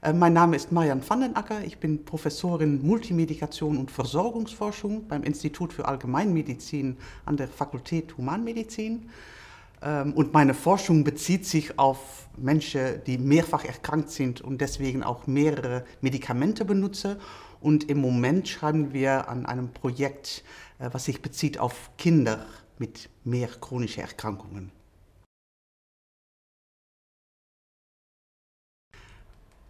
Äh, mein Name ist Marian Vandenacker. Ich bin Professorin Multimedikation und Versorgungsforschung beim Institut für Allgemeinmedizin an der Fakultät Humanmedizin. Ähm, und meine Forschung bezieht sich auf Menschen, die mehrfach erkrankt sind und deswegen auch mehrere Medikamente benutzen. Und im Moment schreiben wir an einem Projekt, äh, was sich bezieht auf Kinder mit mehr chronischen Erkrankungen.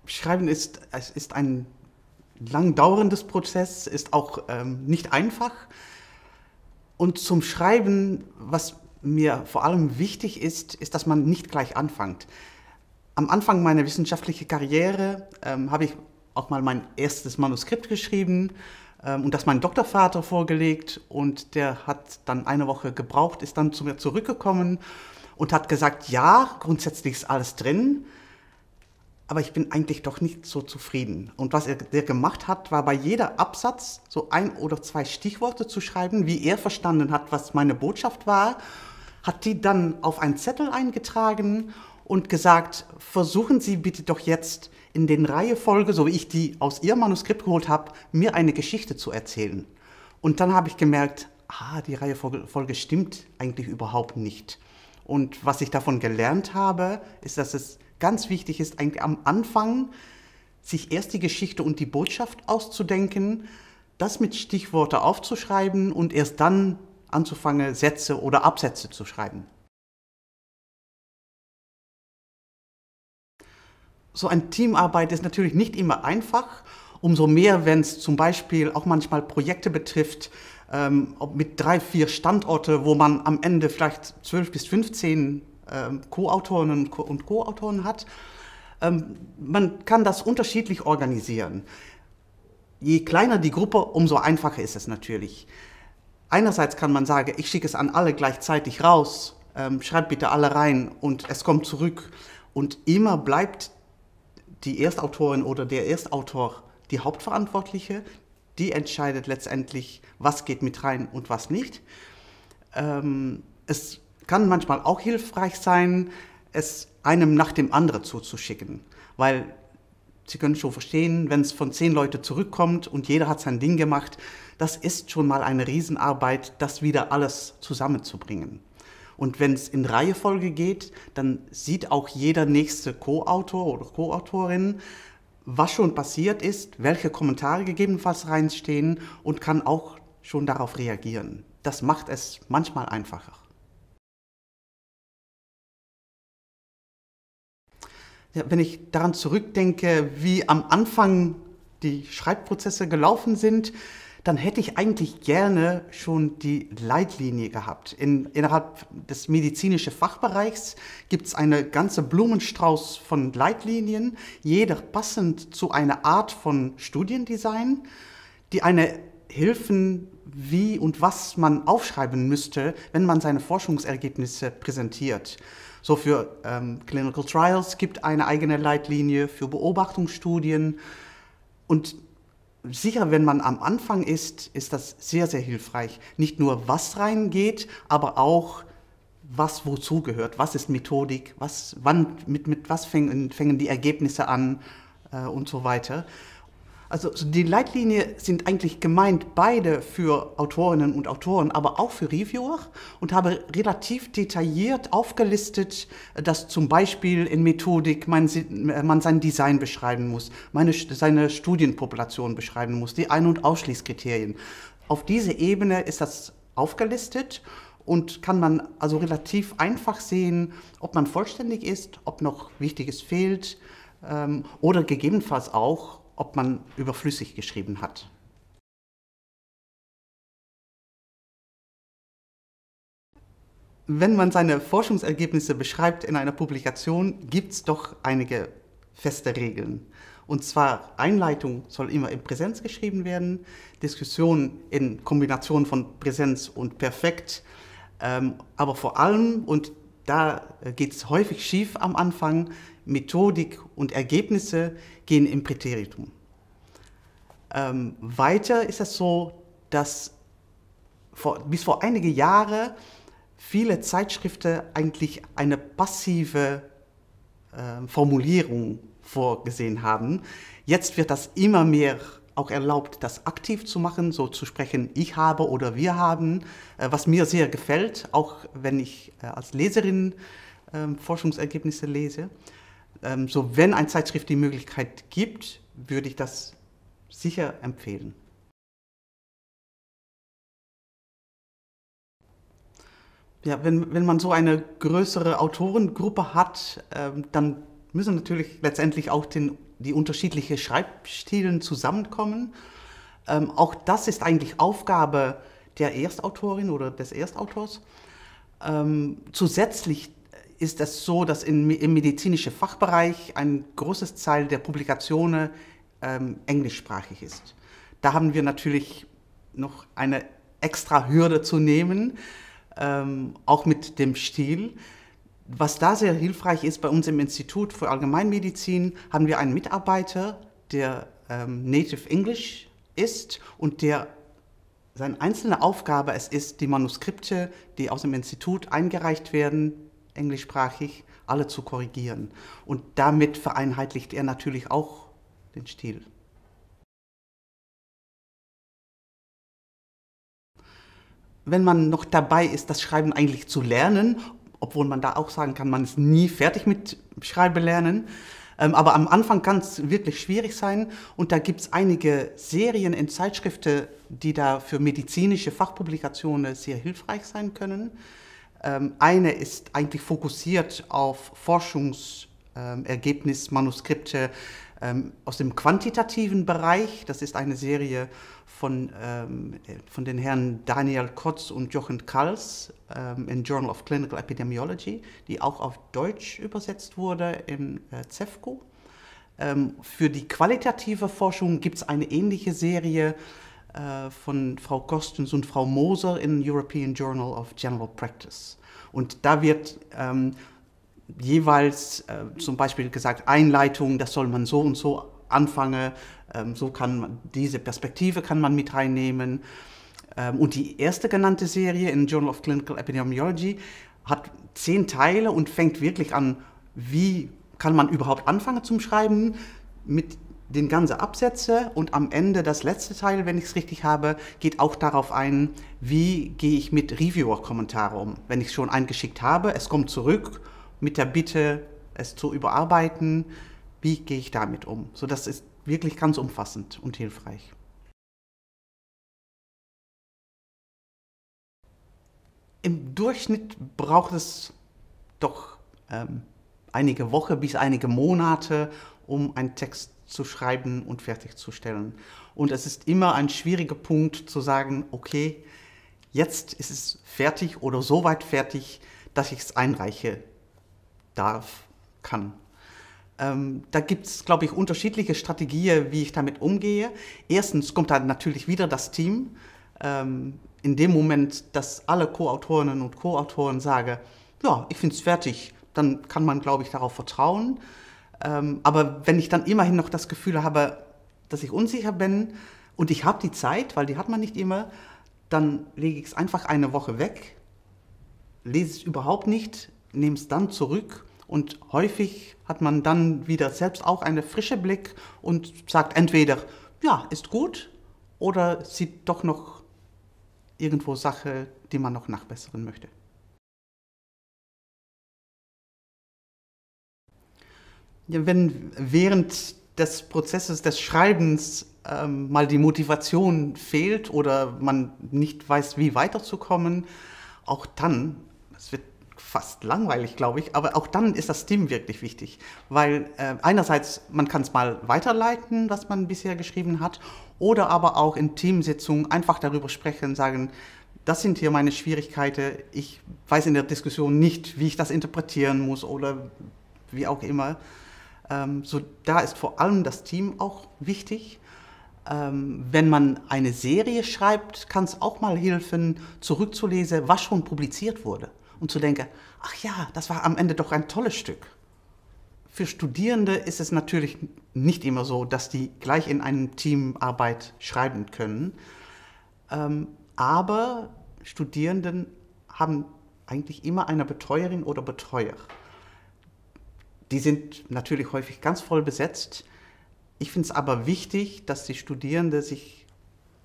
Schreiben ist, es ist ein lang dauerndes Prozess, ist auch ähm, nicht einfach. Und zum Schreiben, was mir vor allem wichtig ist, ist, dass man nicht gleich anfängt. Am Anfang meiner wissenschaftlichen Karriere ähm, habe ich auch mal mein erstes Manuskript geschrieben ähm, und das meinem Doktorvater vorgelegt und der hat dann eine Woche gebraucht, ist dann zu mir zurückgekommen und hat gesagt, ja, grundsätzlich ist alles drin, aber ich bin eigentlich doch nicht so zufrieden. Und was er der gemacht hat, war bei jeder Absatz so ein oder zwei Stichworte zu schreiben, wie er verstanden hat, was meine Botschaft war, hat die dann auf einen Zettel eingetragen und gesagt, versuchen Sie bitte doch jetzt in den Reihefolge, so wie ich die aus Ihrem Manuskript geholt habe, mir eine Geschichte zu erzählen. Und dann habe ich gemerkt, ah, die Reihefolge stimmt eigentlich überhaupt nicht. Und was ich davon gelernt habe, ist, dass es ganz wichtig ist, eigentlich am Anfang sich erst die Geschichte und die Botschaft auszudenken, das mit Stichworte aufzuschreiben und erst dann anzufangen, Sätze oder Absätze zu schreiben. So eine Teamarbeit ist natürlich nicht immer einfach, umso mehr, wenn es zum Beispiel auch manchmal Projekte betrifft, ähm, mit drei, vier Standorte, wo man am Ende vielleicht zwölf bis 15 ähm, Co-Autorinnen und Co-Autoren hat. Ähm, man kann das unterschiedlich organisieren. Je kleiner die Gruppe, umso einfacher ist es natürlich. Einerseits kann man sagen, ich schicke es an alle gleichzeitig raus, ähm, schreibt bitte alle rein und es kommt zurück. Und immer bleibt die Erstautorin oder der Erstautor die Hauptverantwortliche. Die entscheidet letztendlich, was geht mit rein und was nicht. Ähm, es kann manchmal auch hilfreich sein, es einem nach dem anderen zuzuschicken, weil Sie können schon verstehen, wenn es von zehn Leuten zurückkommt und jeder hat sein Ding gemacht, das ist schon mal eine Riesenarbeit, das wieder alles zusammenzubringen. Und wenn es in Reihefolge geht, dann sieht auch jeder nächste Co-Autor oder Co-Autorin, was schon passiert ist, welche Kommentare gegebenenfalls reinstehen und kann auch schon darauf reagieren. Das macht es manchmal einfacher. Ja, wenn ich daran zurückdenke, wie am Anfang die Schreibprozesse gelaufen sind, dann hätte ich eigentlich gerne schon die Leitlinie gehabt. In, innerhalb des medizinischen Fachbereichs gibt es eine ganze Blumenstrauß von Leitlinien, jeder passend zu einer Art von Studiendesign, die eine Hilfen, wie und was man aufschreiben müsste, wenn man seine Forschungsergebnisse präsentiert. So für ähm, Clinical Trials gibt eine eigene Leitlinie, für Beobachtungsstudien und sicher, wenn man am Anfang ist, ist das sehr, sehr hilfreich. Nicht nur, was reingeht, aber auch, was wozu gehört. Was ist Methodik? Was, wann, mit, mit was fängen, fängen die Ergebnisse an äh, und so weiter. Also die Leitlinien sind eigentlich gemeint beide für Autorinnen und Autoren, aber auch für Reviewer und habe relativ detailliert aufgelistet, dass zum Beispiel in Methodik man, man sein Design beschreiben muss, meine, seine Studienpopulation beschreiben muss, die Ein- und Ausschließkriterien. Auf diese Ebene ist das aufgelistet und kann man also relativ einfach sehen, ob man vollständig ist, ob noch Wichtiges fehlt ähm, oder gegebenenfalls auch, ob man überflüssig geschrieben hat. Wenn man seine Forschungsergebnisse beschreibt in einer Publikation, gibt es doch einige feste Regeln. Und zwar Einleitung soll immer in Präsenz geschrieben werden, Diskussion in Kombination von Präsenz und Perfekt, ähm, aber vor allem, und da geht es häufig schief am Anfang, Methodik und Ergebnisse gehen im Präteritum. Ähm, weiter ist es so, dass vor, bis vor einige Jahre viele Zeitschriften eigentlich eine passive äh, Formulierung vorgesehen haben. Jetzt wird das immer mehr auch erlaubt, das aktiv zu machen, so zu sprechen, ich habe oder wir haben, äh, was mir sehr gefällt, auch wenn ich äh, als Leserin ähm, Forschungsergebnisse lese. Ähm, so, wenn eine Zeitschrift die Möglichkeit gibt, würde ich das sicher empfehlen. Ja, wenn, wenn man so eine größere Autorengruppe hat, ähm, dann müssen natürlich letztendlich auch den, die unterschiedlichen Schreibstilen zusammenkommen. Ähm, auch das ist eigentlich Aufgabe der Erstautorin oder des Erstautors. Ähm, zusätzlich ist es so, dass in, im medizinischen Fachbereich ein großes Teil der Publikationen ähm, englischsprachig ist. Da haben wir natürlich noch eine extra Hürde zu nehmen, ähm, auch mit dem Stil. Was da sehr hilfreich ist, bei uns im Institut für Allgemeinmedizin haben wir einen Mitarbeiter, der ähm, Native English ist und der seine einzelne Aufgabe es ist, die Manuskripte, die aus dem Institut eingereicht werden, englischsprachig, alle zu korrigieren. Und damit vereinheitlicht er natürlich auch den Stil. Wenn man noch dabei ist, das Schreiben eigentlich zu lernen, obwohl man da auch sagen kann, man ist nie fertig mit Schreibelernen, ähm, aber am Anfang kann es wirklich schwierig sein und da gibt es einige Serien in Zeitschriften, die da für medizinische Fachpublikationen sehr hilfreich sein können. Ähm, eine ist eigentlich fokussiert auf Forschungsergebnismanuskripte ähm, aus dem quantitativen Bereich. Das ist eine Serie von, ähm, von den Herren Daniel Kotz und Jochen Kals im Journal of Clinical Epidemiology, die auch auf Deutsch übersetzt wurde im äh, CEFCO. für die qualitative Forschung gibt es eine ähnliche Serie äh, von Frau Kostens und Frau Moser im European Journal of General Practice. Und da wird ähm, jeweils äh, zum Beispiel gesagt, Einleitung, das soll man so und so anfangen, ähm, so kann man, diese Perspektive kann man mit reinnehmen. Ähm, und die erste genannte Serie in Journal of Clinical Epidemiology hat zehn Teile und fängt wirklich an, wie kann man überhaupt anfangen zum Schreiben mit den ganzen Absätze und am Ende das letzte Teil, wenn ich es richtig habe, geht auch darauf ein, wie gehe ich mit Reviewer-Kommentaren um. Wenn ich schon eingeschickt habe, es kommt zurück mit der Bitte, es zu überarbeiten, wie gehe ich damit um. So, das ist wirklich ganz umfassend und hilfreich. Im Durchschnitt braucht es doch ähm, einige Wochen bis einige Monate, um einen Text zu schreiben und fertigzustellen. Und es ist immer ein schwieriger Punkt zu sagen, okay, jetzt ist es fertig oder so weit fertig, dass ich es einreiche darf, kann. Ähm, da gibt es, glaube ich, unterschiedliche Strategien, wie ich damit umgehe. Erstens kommt da natürlich wieder das Team. Ähm, in dem Moment, dass alle Co-Autorinnen und Co-Autoren sagen, ja, ich finde es fertig, dann kann man, glaube ich, darauf vertrauen. Ähm, aber wenn ich dann immerhin noch das Gefühl habe, dass ich unsicher bin und ich habe die Zeit, weil die hat man nicht immer, dann lege ich es einfach eine Woche weg, lese es überhaupt nicht, nehme es dann zurück und häufig hat man dann wieder selbst auch einen frischen Blick und sagt entweder, ja, ist gut oder sieht doch noch irgendwo Sache, die man noch nachbessern möchte. wenn während des Prozesses des Schreibens ähm, mal die Motivation fehlt oder man nicht weiß, wie weiterzukommen, auch dann, es wird fast langweilig, glaube ich, aber auch dann ist das Team wirklich wichtig, weil äh, einerseits man kann es mal weiterleiten, was man bisher geschrieben hat, oder aber auch in Teamsitzungen einfach darüber sprechen, sagen, das sind hier meine Schwierigkeiten, ich weiß in der Diskussion nicht, wie ich das interpretieren muss oder wie auch immer. Ähm, so, da ist vor allem das Team auch wichtig. Ähm, wenn man eine Serie schreibt, kann es auch mal helfen, zurückzulesen, was schon publiziert wurde und zu denken, ach ja, das war am Ende doch ein tolles Stück. Für Studierende ist es natürlich nicht immer so, dass die gleich in einem Teamarbeit schreiben können. Ähm, aber Studierenden haben eigentlich immer eine Betreuerin oder Betreuer Die sind natürlich häufig ganz voll besetzt. Ich finde es aber wichtig, dass die Studierenden sich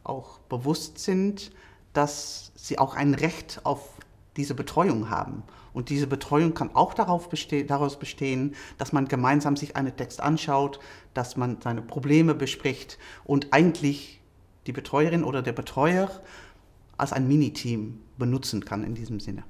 auch bewusst sind, dass sie auch ein Recht auf diese Betreuung haben. Und diese Betreuung kann auch darauf beste daraus bestehen, dass man gemeinsam sich einen Text anschaut, dass man seine Probleme bespricht und eigentlich die Betreuerin oder der Betreuer als ein Miniteam benutzen kann in diesem Sinne.